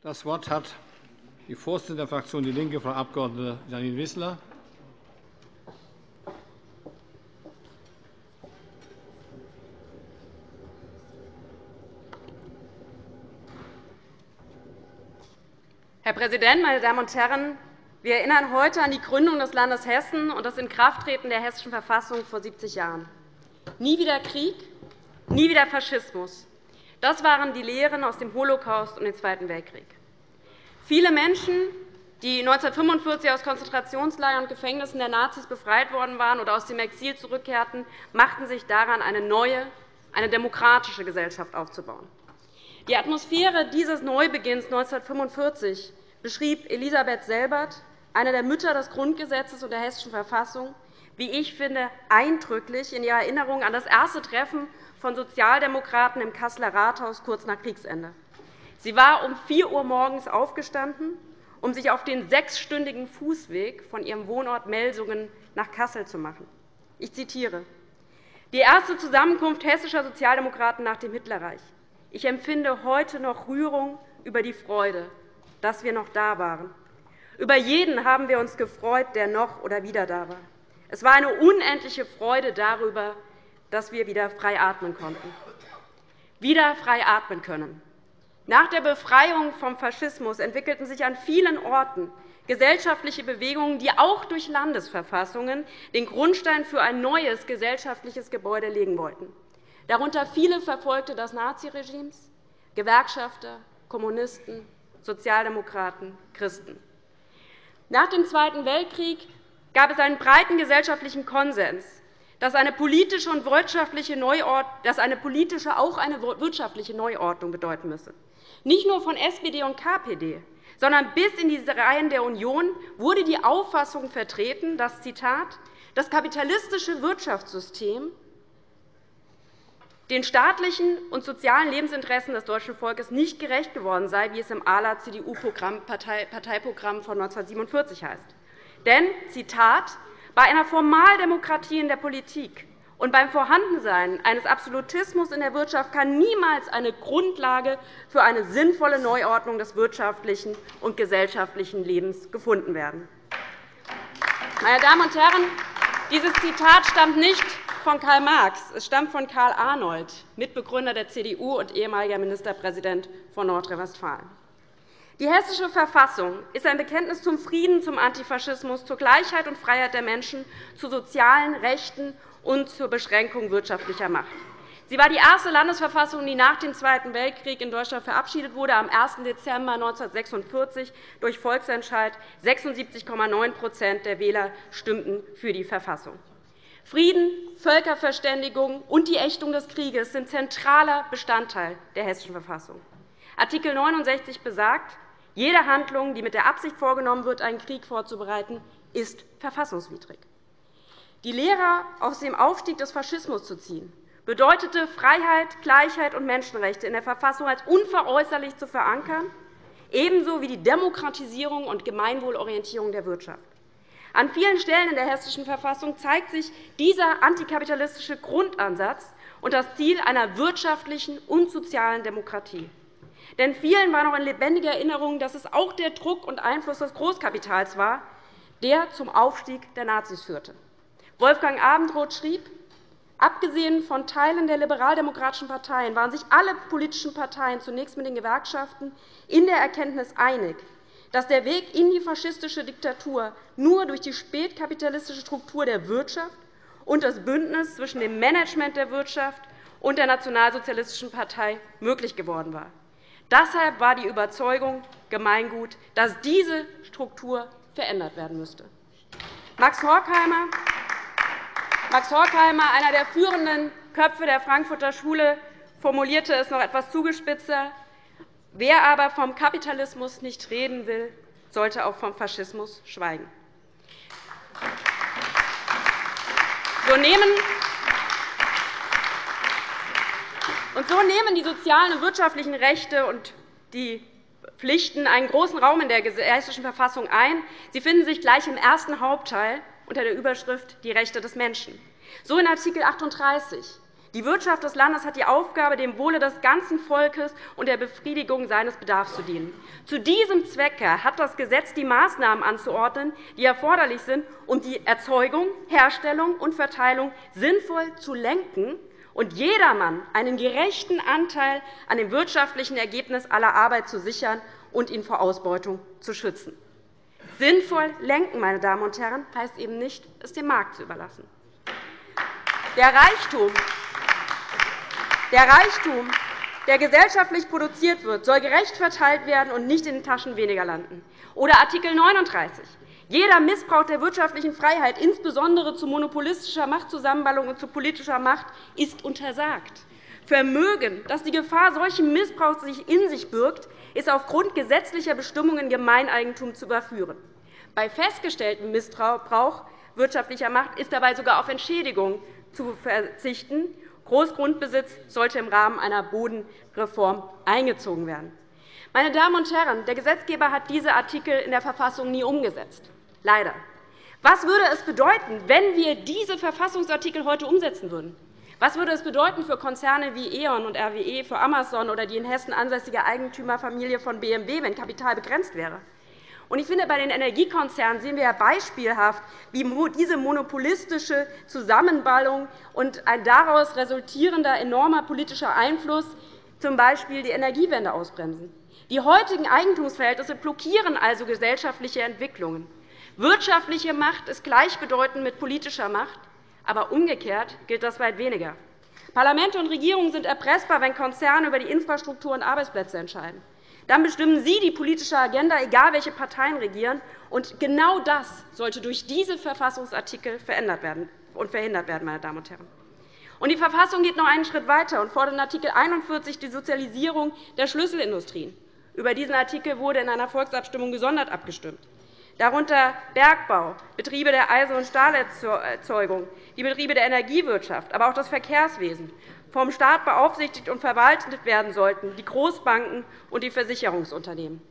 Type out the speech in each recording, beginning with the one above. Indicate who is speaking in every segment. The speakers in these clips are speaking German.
Speaker 1: Das Wort hat die Vorsitzende der Fraktion DIE LINKE, Frau Abg. Janine Wissler.
Speaker 2: Herr Präsident, meine Damen und Herren! Wir erinnern heute an die Gründung des Landes Hessen und das Inkrafttreten der Hessischen Verfassung vor 70 Jahren. Nie wieder Krieg, nie wieder Faschismus. Das waren die Lehren aus dem Holocaust und dem Zweiten Weltkrieg. Viele Menschen, die 1945 aus Konzentrationslagern und Gefängnissen der Nazis befreit worden waren oder aus dem Exil zurückkehrten, machten sich daran, eine neue, eine demokratische Gesellschaft aufzubauen. Die Atmosphäre dieses Neubeginns 1945 beschrieb Elisabeth Selbert, eine der Mütter des Grundgesetzes und der Hessischen Verfassung, wie ich finde, eindrücklich in ihrer Erinnerung an das erste Treffen von Sozialdemokraten im Kasseler Rathaus kurz nach Kriegsende. Sie war um 4 Uhr morgens aufgestanden, um sich auf den sechsstündigen Fußweg von ihrem Wohnort Melsungen nach Kassel zu machen. Ich zitiere. Die erste Zusammenkunft hessischer Sozialdemokraten nach dem Hitlerreich. Ich empfinde heute noch Rührung über die Freude, dass wir noch da waren. Über jeden haben wir uns gefreut, der noch oder wieder da war. Es war eine unendliche Freude darüber, dass wir wieder frei atmen konnten. Wieder frei atmen können. Nach der Befreiung vom Faschismus entwickelten sich an vielen Orten gesellschaftliche Bewegungen, die auch durch Landesverfassungen den Grundstein für ein neues gesellschaftliches Gebäude legen wollten. Darunter viele Verfolgte des Naziregimes, Gewerkschafter, Kommunisten, Sozialdemokraten, Christen. Nach dem Zweiten Weltkrieg gab es einen breiten gesellschaftlichen Konsens, dass eine politische, und wirtschaftliche Neuordnung, dass eine politische auch eine wirtschaftliche Neuordnung bedeuten müsse. Nicht nur von SPD und KPD, sondern bis in die Reihen der Union wurde die Auffassung vertreten, dass Zitat, das kapitalistische Wirtschaftssystem den staatlichen und sozialen Lebensinteressen des deutschen Volkes nicht gerecht geworden sei, wie es im ALA CDU-Parteiprogramm von 1947 heißt. Denn, Zitat, bei einer Formaldemokratie in der Politik und beim Vorhandensein eines Absolutismus in der Wirtschaft kann niemals eine Grundlage für eine sinnvolle Neuordnung des wirtschaftlichen und gesellschaftlichen Lebens gefunden werden. Meine Damen und Herren, dieses Zitat stammt nicht von Karl Marx, es stammt von Karl Arnold, Mitbegründer der CDU und ehemaliger Ministerpräsident von Nordrhein-Westfalen. Die Hessische Verfassung ist ein Bekenntnis zum Frieden, zum Antifaschismus, zur Gleichheit und Freiheit der Menschen, zu sozialen Rechten und zur Beschränkung wirtschaftlicher Macht. Sie war die erste Landesverfassung, die nach dem Zweiten Weltkrieg in Deutschland verabschiedet wurde, am 1. Dezember 1946 durch Volksentscheid. 76,9% der Wähler stimmten für die Verfassung. Frieden, Völkerverständigung und die Ächtung des Krieges sind zentraler Bestandteil der Hessischen Verfassung. Art. 69 besagt, jede Handlung, die mit der Absicht vorgenommen wird, einen Krieg vorzubereiten, ist verfassungswidrig. Die Lehre aus dem Aufstieg des Faschismus zu ziehen, bedeutete, Freiheit, Gleichheit und Menschenrechte in der Verfassung als unveräußerlich zu verankern, ebenso wie die Demokratisierung und Gemeinwohlorientierung der Wirtschaft. An vielen Stellen in der Hessischen Verfassung zeigt sich dieser antikapitalistische Grundansatz und das Ziel einer wirtschaftlichen und sozialen Demokratie. Denn vielen war noch in lebendiger Erinnerung, dass es auch der Druck und Einfluss des Großkapitals war, der zum Aufstieg der Nazis führte. Wolfgang Abendroth schrieb, Abgesehen von Teilen der liberaldemokratischen Parteien waren sich alle politischen Parteien, zunächst mit den Gewerkschaften, in der Erkenntnis einig, dass der Weg in die faschistische Diktatur nur durch die spätkapitalistische Struktur der Wirtschaft und das Bündnis zwischen dem Management der Wirtschaft und der Nationalsozialistischen Partei möglich geworden war. Deshalb war die Überzeugung Gemeingut, dass diese Struktur verändert werden müsste. Max Horkheimer, Max Horkheimer einer der führenden Köpfe der Frankfurter Schule, formulierte es noch etwas zugespitzer. Wer aber vom Kapitalismus nicht reden will, sollte auch vom Faschismus schweigen. So nehmen Und so nehmen die sozialen und wirtschaftlichen Rechte und die Pflichten einen großen Raum in der Hessischen Verfassung ein. Sie finden sich gleich im ersten Hauptteil unter der Überschrift Die Rechte des Menschen. So in Art. 38. Die Wirtschaft des Landes hat die Aufgabe, dem Wohle des ganzen Volkes und der Befriedigung seines Bedarfs zu dienen. Zu diesem Zwecke hat das Gesetz die Maßnahmen anzuordnen, die erforderlich sind, um die Erzeugung, Herstellung und Verteilung sinnvoll zu lenken und jedermann einen gerechten Anteil an dem wirtschaftlichen Ergebnis aller Arbeit zu sichern und ihn vor Ausbeutung zu schützen. Sinnvoll lenken, meine Damen und Herren, heißt eben nicht, es dem Markt zu überlassen. Der Reichtum, der Reichtum, der gesellschaftlich produziert wird, soll gerecht verteilt werden und nicht in den Taschen weniger landen. Oder Art. 39. Jeder Missbrauch der wirtschaftlichen Freiheit, insbesondere zu monopolistischer Machtzusammenballung und zu politischer Macht, ist untersagt. Vermögen, das die Gefahr solchen Missbrauchs in sich birgt, ist aufgrund gesetzlicher Bestimmungen Gemeineigentum zu überführen. Bei festgestelltem Missbrauch wirtschaftlicher Macht ist dabei sogar auf Entschädigung zu verzichten. Großgrundbesitz sollte im Rahmen einer Bodenreform eingezogen werden. Meine Damen und Herren, der Gesetzgeber hat diese Artikel in der Verfassung nie umgesetzt. Leider. Was würde es bedeuten, wenn wir diese Verfassungsartikel heute umsetzen würden? Was würde es bedeuten für Konzerne wie E.ON und RWE, für Amazon oder die in Hessen ansässige Eigentümerfamilie von BMW, wenn Kapital begrenzt wäre? Ich finde, bei den Energiekonzernen sehen wir ja beispielhaft, wie diese monopolistische Zusammenballung und ein daraus resultierender enormer politischer Einfluss z. B. die Energiewende ausbremsen. Die heutigen Eigentumsverhältnisse blockieren also gesellschaftliche Entwicklungen. Wirtschaftliche Macht ist gleichbedeutend mit politischer Macht, aber umgekehrt gilt das weit weniger. Parlamente und Regierungen sind erpressbar, wenn Konzerne über die Infrastruktur und Arbeitsplätze entscheiden. Dann bestimmen Sie die politische Agenda, egal welche Parteien regieren. Und genau das sollte durch diese Verfassungsartikel verändert werden und verhindert werden. Meine Damen und Herren. Und die Verfassung geht noch einen Schritt weiter und fordert in Art. 41 die Sozialisierung der Schlüsselindustrien. Über diesen Artikel wurde in einer Volksabstimmung gesondert abgestimmt, darunter Bergbau, Betriebe der Eisen- und Stahlerzeugung, die Betriebe der Energiewirtschaft, aber auch das Verkehrswesen vom Staat beaufsichtigt und verwaltet werden sollten, die Großbanken und die Versicherungsunternehmen.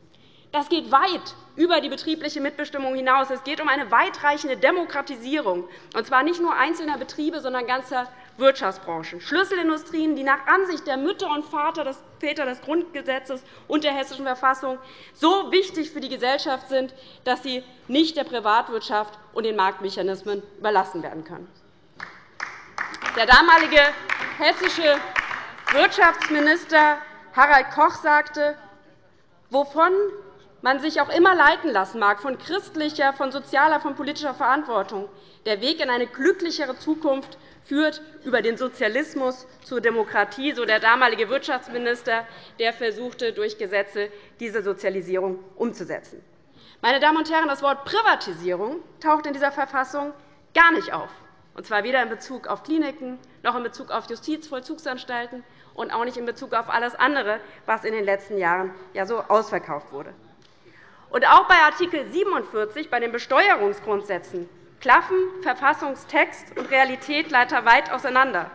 Speaker 2: Das geht weit über die betriebliche Mitbestimmung hinaus. Es geht um eine weitreichende Demokratisierung, und zwar nicht nur einzelner Betriebe, sondern ganzer Wirtschaftsbranchen, Schlüsselindustrien, die nach Ansicht der Mütter und Väter des Grundgesetzes und der Hessischen Verfassung so wichtig für die Gesellschaft sind, dass sie nicht der Privatwirtschaft und den Marktmechanismen überlassen werden können. Der damalige hessische Wirtschaftsminister Harald Koch sagte, wovon man sich auch immer leiten lassen mag, von christlicher, von sozialer, von politischer Verantwortung, der Weg in eine glücklichere Zukunft führt über den Sozialismus zur Demokratie, so der damalige Wirtschaftsminister, der versuchte, durch Gesetze diese Sozialisierung umzusetzen. Meine Damen und Herren, das Wort Privatisierung taucht in dieser Verfassung gar nicht auf, und zwar weder in Bezug auf Kliniken noch in Bezug auf Justizvollzugsanstalten und auch nicht in Bezug auf alles andere, was in den letzten Jahren ja so ausverkauft wurde. Und auch bei Art. 47, bei den Besteuerungsgrundsätzen, klaffen Verfassungstext und Realität leider weit auseinander.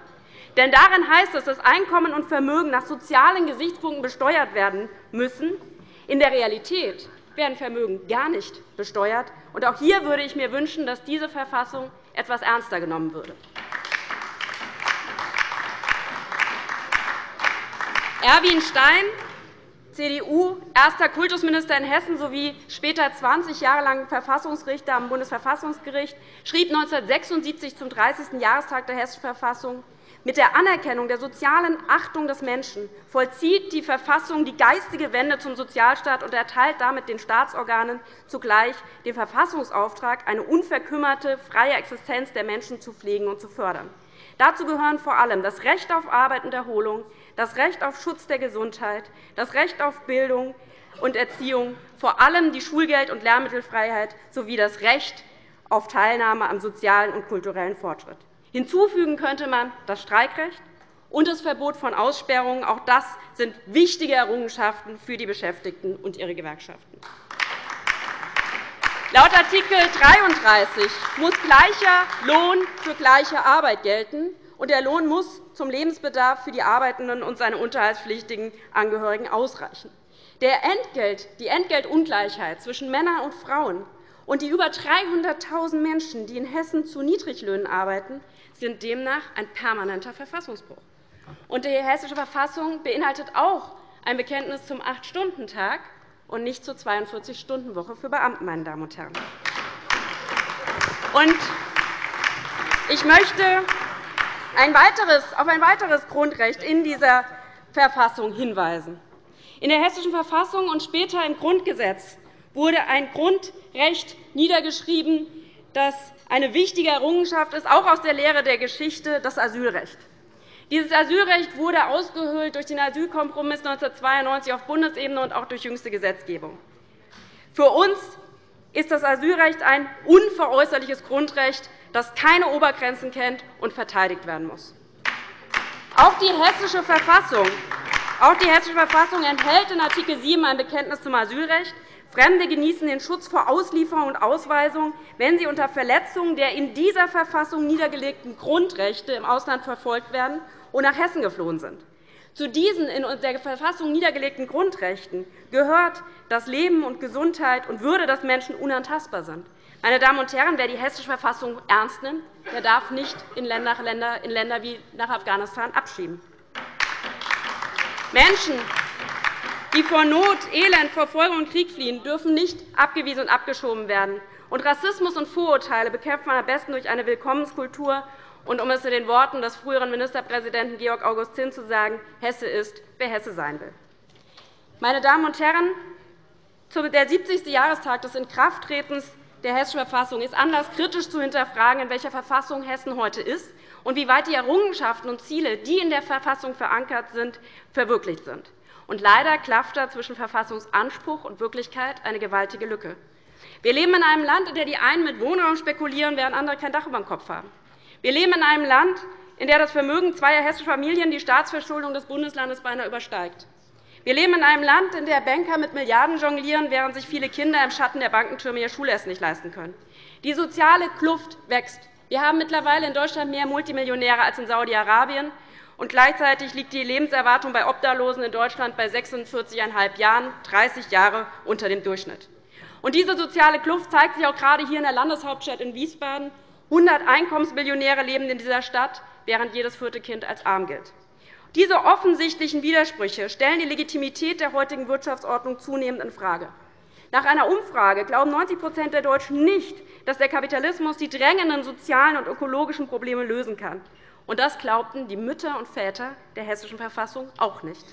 Speaker 2: Denn darin heißt es, dass Einkommen und Vermögen nach sozialen Gesichtspunkten besteuert werden müssen. In der Realität werden Vermögen gar nicht besteuert. Und auch hier würde ich mir wünschen, dass diese Verfassung etwas ernster genommen würde. Erwin Stein CDU, erster Kultusminister in Hessen sowie später 20 Jahre lang Verfassungsrichter am Bundesverfassungsgericht, schrieb 1976 zum 30. Jahrestag der Hessischen Verfassung, mit der Anerkennung der sozialen Achtung des Menschen vollzieht die Verfassung die geistige Wende zum Sozialstaat und erteilt damit den Staatsorganen zugleich den Verfassungsauftrag, eine unverkümmerte, freie Existenz der Menschen zu pflegen und zu fördern. Dazu gehören vor allem das Recht auf Arbeit und Erholung, das Recht auf Schutz der Gesundheit, das Recht auf Bildung und Erziehung, vor allem die Schulgeld- und Lehrmittelfreiheit sowie das Recht auf Teilnahme am sozialen und kulturellen Fortschritt. Hinzufügen könnte man das Streikrecht und das Verbot von Aussperrungen. Auch das sind wichtige Errungenschaften für die Beschäftigten und ihre Gewerkschaften. Laut Art. 33 muss gleicher Lohn für gleiche Arbeit gelten, und der Lohn muss zum Lebensbedarf für die Arbeitenden und seine unterhaltspflichtigen Angehörigen ausreichen. die Entgeltungleichheit zwischen Männern und Frauen und die über 300.000 Menschen, die in Hessen zu Niedriglöhnen arbeiten, sind demnach ein permanenter Verfassungsbruch. Und die Hessische Verfassung beinhaltet auch ein Bekenntnis zum Acht-Stunden-Tag und nicht zur 42-Stunden-Woche für Beamten. Meine Damen und Herren. Und ich möchte ein weiteres, auf ein weiteres Grundrecht in dieser Verfassung hinweisen. In der Hessischen Verfassung und später im Grundgesetz wurde ein Grundrecht niedergeschrieben, das eine wichtige Errungenschaft ist, auch aus der Lehre der Geschichte, das Asylrecht. Dieses Asylrecht wurde ausgehöhlt durch den Asylkompromiss 1992 auf Bundesebene und auch durch jüngste Gesetzgebung. Für uns ist das Asylrecht ein unveräußerliches Grundrecht, das keine Obergrenzen kennt und verteidigt werden muss. Auch die Hessische Verfassung auch die Hessische Verfassung enthält in Art. 7 ein Bekenntnis zum Asylrecht. Fremde genießen den Schutz vor Auslieferung und Ausweisung, wenn sie unter Verletzung der in dieser Verfassung niedergelegten Grundrechte im Ausland verfolgt werden und nach Hessen geflohen sind. Zu diesen in der Verfassung niedergelegten Grundrechten gehört, dass Leben und Gesundheit und Würde des Menschen unantastbar sind. Meine Damen und Herren, wer die Hessische Verfassung ernst nimmt, der darf nicht in Länder wie nach Afghanistan abschieben. Menschen, die vor Not, Elend, Verfolgung und Krieg fliehen, dürfen nicht abgewiesen und abgeschoben werden. Und Rassismus und Vorurteile bekämpft man am besten durch eine Willkommenskultur und, um es in den Worten des früheren Ministerpräsidenten Georg August Zinn zu sagen, Hesse ist, wer Hesse sein will. Meine Damen und Herren, der 70. Jahrestag des Inkrafttretens der Hessischen Verfassung ist Anlass, kritisch zu hinterfragen, in welcher Verfassung Hessen heute ist und wie weit die Errungenschaften und Ziele, die in der Verfassung verankert sind, verwirklicht sind. Und leider klafft da zwischen Verfassungsanspruch und Wirklichkeit eine gewaltige Lücke. Wir leben in einem Land, in dem die einen mit Wohnraum spekulieren, während andere kein Dach über dem Kopf haben. Wir leben in einem Land, in dem das Vermögen zweier hessischer Familien die Staatsverschuldung des Bundeslandes beinahe übersteigt. Wir leben in einem Land, in dem Banker mit Milliarden jonglieren, während sich viele Kinder im Schatten der Bankentürme ihr Schulessen nicht leisten können. Die soziale Kluft wächst. Wir haben mittlerweile in Deutschland mehr Multimillionäre als in Saudi-Arabien. Und gleichzeitig liegt die Lebenserwartung bei Obdachlosen in Deutschland bei 46,5 Jahren, 30 Jahre unter dem Durchschnitt. Und diese soziale Kluft zeigt sich auch gerade hier in der Landeshauptstadt in Wiesbaden. 100 Einkommensmillionäre leben in dieser Stadt, während jedes vierte Kind als arm gilt. Diese offensichtlichen Widersprüche stellen die Legitimität der heutigen Wirtschaftsordnung zunehmend infrage. Nach einer Umfrage glauben 90% der Deutschen nicht, dass der Kapitalismus die drängenden sozialen und ökologischen Probleme lösen kann. Und das glaubten die Mütter und Väter der Hessischen Verfassung auch nicht.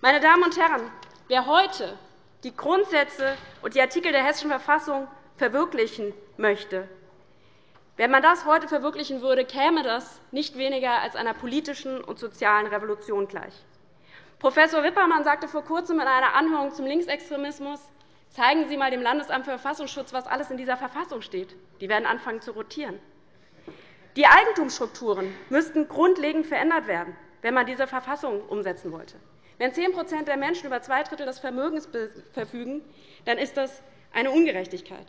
Speaker 2: Meine Damen und Herren, wer heute die Grundsätze und die Artikel der Hessischen Verfassung verwirklichen möchte, wenn man das heute verwirklichen würde, käme das nicht weniger als einer politischen und sozialen Revolution gleich. Prof. Wippermann sagte vor Kurzem in einer Anhörung zum Linksextremismus, zeigen Sie einmal dem Landesamt für Verfassungsschutz, was alles in dieser Verfassung steht. Die werden anfangen zu rotieren. Die Eigentumsstrukturen müssten grundlegend verändert werden, wenn man diese Verfassung umsetzen wollte. Wenn 10% der Menschen über zwei Drittel des Vermögens verfügen, dann ist das eine Ungerechtigkeit.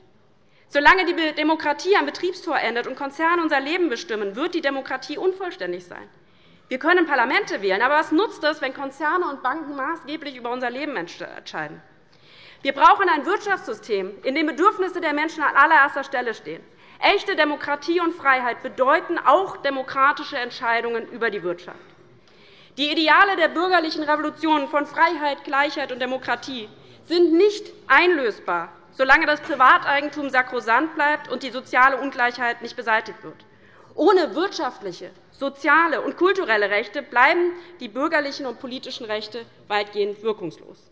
Speaker 2: Solange die Demokratie am Betriebstor endet und Konzerne unser Leben bestimmen, wird die Demokratie unvollständig sein. Wir können Parlamente wählen, aber was nutzt es, wenn Konzerne und Banken maßgeblich über unser Leben entscheiden? Wir brauchen ein Wirtschaftssystem, in dem Bedürfnisse der Menschen an allererster Stelle stehen. Echte Demokratie und Freiheit bedeuten auch demokratische Entscheidungen über die Wirtschaft. Die Ideale der bürgerlichen Revolutionen von Freiheit, Gleichheit und Demokratie sind nicht einlösbar solange das Privateigentum sakrosant bleibt und die soziale Ungleichheit nicht beseitigt wird. Ohne wirtschaftliche, soziale und kulturelle Rechte bleiben die bürgerlichen und politischen Rechte weitgehend wirkungslos.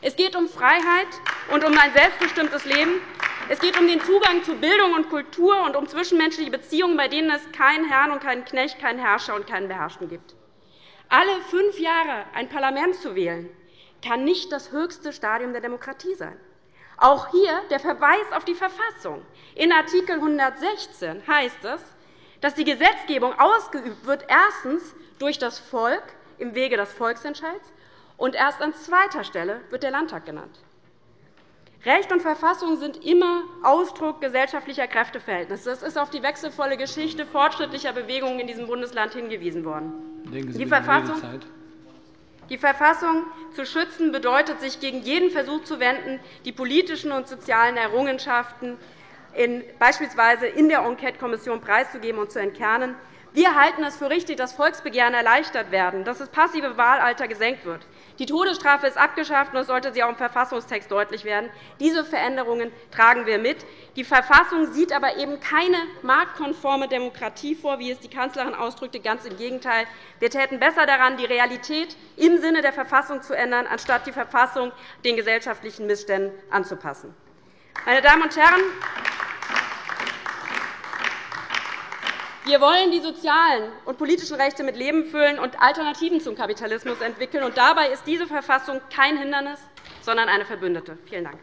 Speaker 2: Es geht um Freiheit und um ein selbstbestimmtes Leben. Es geht um den Zugang zu Bildung und Kultur und um zwischenmenschliche Beziehungen, bei denen es keinen Herrn und keinen Knecht, keinen Herrscher und keinen Beherrschten gibt. Alle fünf Jahre ein Parlament zu wählen, kann nicht das höchste Stadium der Demokratie sein. Auch hier der Verweis auf die Verfassung. In Art. 116 heißt es, dass die Gesetzgebung ausgeübt wird erstens durch das Volk im Wege des Volksentscheids und erst an zweiter Stelle wird der Landtag genannt. Recht und Verfassung sind immer Ausdruck gesellschaftlicher Kräfteverhältnisse. Es ist auf die wechselvolle Geschichte fortschrittlicher Bewegungen in diesem Bundesland hingewiesen worden. Die Verfassung die Verfassung zu schützen bedeutet, sich gegen jeden Versuch zu wenden, die politischen und sozialen Errungenschaften beispielsweise in der Enquete-Kommission preiszugeben und zu entkernen. Wir halten es für richtig, dass Volksbegehren erleichtert werden, dass das passive Wahlalter gesenkt wird. Die Todesstrafe ist abgeschafft, und das sollte sie auch im Verfassungstext deutlich werden. Diese Veränderungen tragen wir mit. Die Verfassung sieht aber eben keine marktkonforme Demokratie vor, wie es die Kanzlerin ausdrückte. Ganz im Gegenteil. Wir täten besser daran, die Realität im Sinne der Verfassung zu ändern, anstatt die Verfassung den gesellschaftlichen Missständen anzupassen. Meine Damen und Herren, Wir wollen die sozialen und politischen Rechte mit Leben füllen und Alternativen zum Kapitalismus entwickeln. Und dabei ist diese Verfassung kein Hindernis, sondern eine Verbündete. Vielen Dank.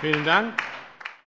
Speaker 1: Vielen Dank.